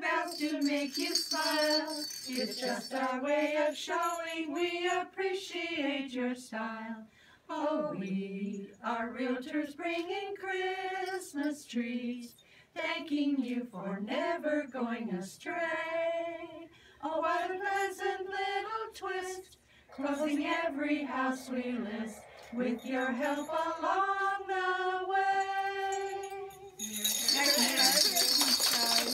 bells to make you smile. It's just our way of showing we appreciate your style. Oh, we are realtors bringing Christmas trees, thanking you for never going astray. Oh, what a pleasant little twist, closing every house we list, with your help along